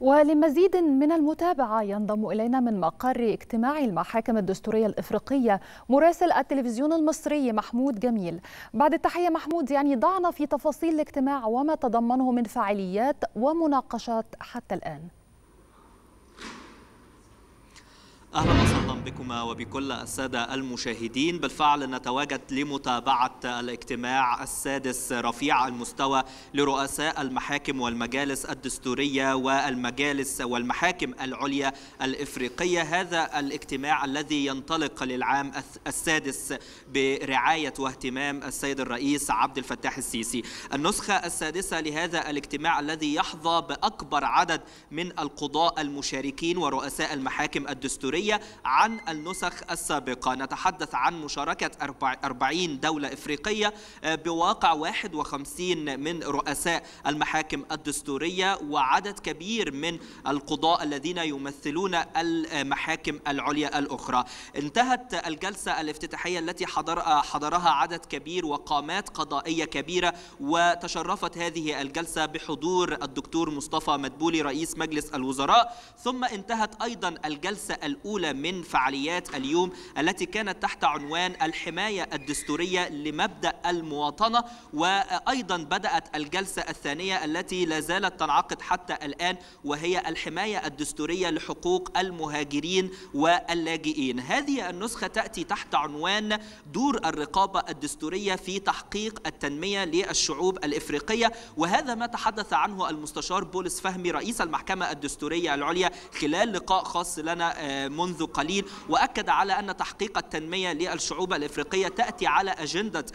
ولمزيد من المتابعة ينضم إلينا من مقر اجتماع المحاكم الدستورية الإفريقية مراسل التلفزيون المصري محمود جميل. بعد التحية محمود يعني ضعنا في تفاصيل الاجتماع وما تضمنه من فعاليات ومناقشات حتى الآن. وسهلا. بكما وبكل السادة المشاهدين. بالفعل نتواجد لمتابعة الاجتماع السادس رفيع المستوى لرؤساء المحاكم والمجالس الدستورية والمجالس والمحاكم العليا الإفريقية. هذا الاجتماع الذي ينطلق للعام السادس برعاية واهتمام السيد الرئيس عبد الفتاح السيسي. النسخة السادسة لهذا الاجتماع الذي يحظى بأكبر عدد من القضاء المشاركين ورؤساء المحاكم الدستورية الدولية النسخ السابقة. نتحدث عن مشاركة 40 دولة إفريقية بواقع 51 من رؤساء المحاكم الدستورية وعدد كبير من القضاء الذين يمثلون المحاكم العليا الأخرى. انتهت الجلسة الافتتاحية التي حضر حضرها عدد كبير وقامات قضائية كبيرة وتشرفت هذه الجلسة بحضور الدكتور مصطفى مدبولي رئيس مجلس الوزراء. ثم انتهت أيضا الجلسة الأولى من فعاليات اليوم التي كانت تحت عنوان الحماية الدستورية لمبدأ المواطنة وأيضا بدأت الجلسة الثانية التي لا زالت تنعقد حتى الآن وهي الحماية الدستورية لحقوق المهاجرين واللاجئين. هذه النسخة تأتي تحت عنوان دور الرقابة الدستورية في تحقيق التنمية للشعوب الإفريقية وهذا ما تحدث عنه المستشار بولس فهمي رئيس المحكمة الدستورية العليا خلال لقاء خاص لنا منذ قليل. وأكد على أن تحقيق التنمية للشعوب الإفريقية تأتي على أجندة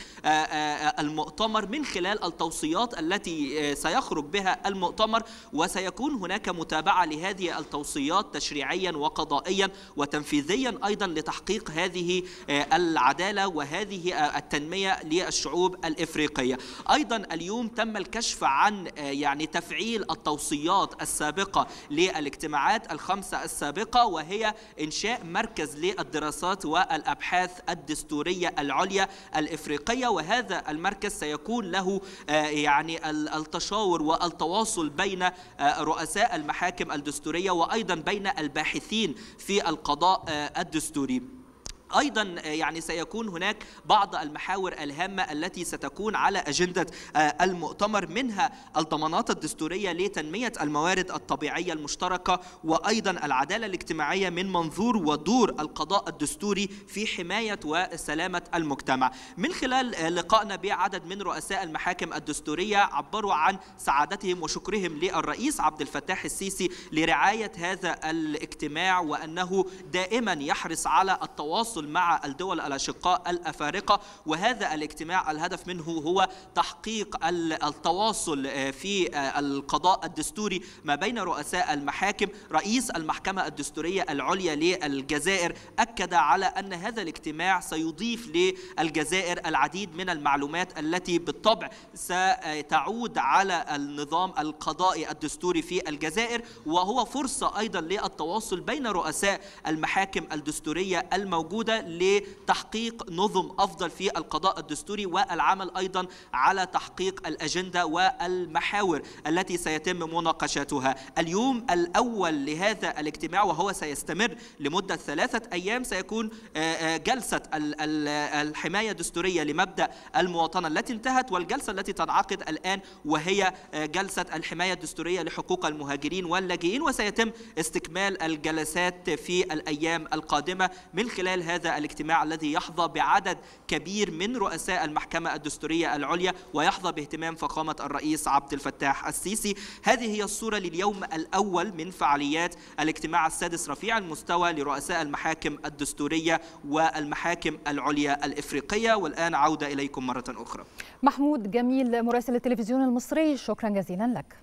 المؤتمر من خلال التوصيات التي سيخرج بها المؤتمر وسيكون هناك متابعة لهذه التوصيات تشريعيا وقضائيا وتنفيذيا أيضا لتحقيق هذه العدالة وهذه التنمية للشعوب الإفريقية. أيضا اليوم تم الكشف عن يعني تفعيل التوصيات السابقة للاجتماعات الخمسة السابقة وهي إنشاء مركز للدراسات والأبحاث الدستورية العليا الإفريقية وهذا المركز سيكون له يعني التشاور والتواصل بين رؤساء المحاكم الدستورية وأيضا بين الباحثين في القضاء الدستوري. أيضا يعني سيكون هناك بعض المحاور الهامة التي ستكون على أجندة المؤتمر منها الضمانات الدستورية لتنمية الموارد الطبيعية المشتركة وأيضا العدالة الاجتماعية من منظور ودور القضاء الدستوري في حماية وسلامة المجتمع. من خلال لقائنا بعدد من رؤساء المحاكم الدستورية عبروا عن سعادتهم وشكرهم للرئيس عبد الفتاح السيسي لرعاية هذا الاجتماع وأنه دائما يحرص على التواصل التواصل مع الدول الأشقاء الأفارقة وهذا الاجتماع الهدف منه هو تحقيق التواصل في القضاء الدستوري ما بين رؤساء المحاكم. رئيس المحكمة الدستورية العليا للجزائر أكد على أن هذا الاجتماع سيضيف للجزائر العديد من المعلومات التي بالطبع ستعود على النظام القضائي الدستوري في الجزائر وهو فرصة أيضا للتواصل بين رؤساء المحاكم الدستورية الموجودة لتحقيق نظم أفضل في القضاء الدستوري والعمل أيضا على تحقيق الأجندة والمحاور التي سيتم مناقشتها. اليوم الأول لهذا الاجتماع وهو سيستمر لمدة ثلاثة أيام سيكون جلسة الحماية الدستورية لمبدأ المواطنة التي انتهت والجلسة التي تنعقد الآن وهي جلسة الحماية الدستورية لحقوق المهاجرين واللاجئين وسيتم استكمال الجلسات في الأيام القادمة من خلال هذا الاجتماع الذي يحظى بعدد كبير من رؤساء المحكمة الدستورية العليا ويحظى باهتمام فخامة الرئيس عبد الفتاح السيسي. هذه هي الصورة لليوم الأول من فعاليات الاجتماع السادس رفيع المستوى لرؤساء المحاكم الدستورية والمحاكم العليا الإفريقية. والآن عودة إليكم مرة أخرى. محمود جميل مراسل التلفزيون المصري شكرا جزيلا لك.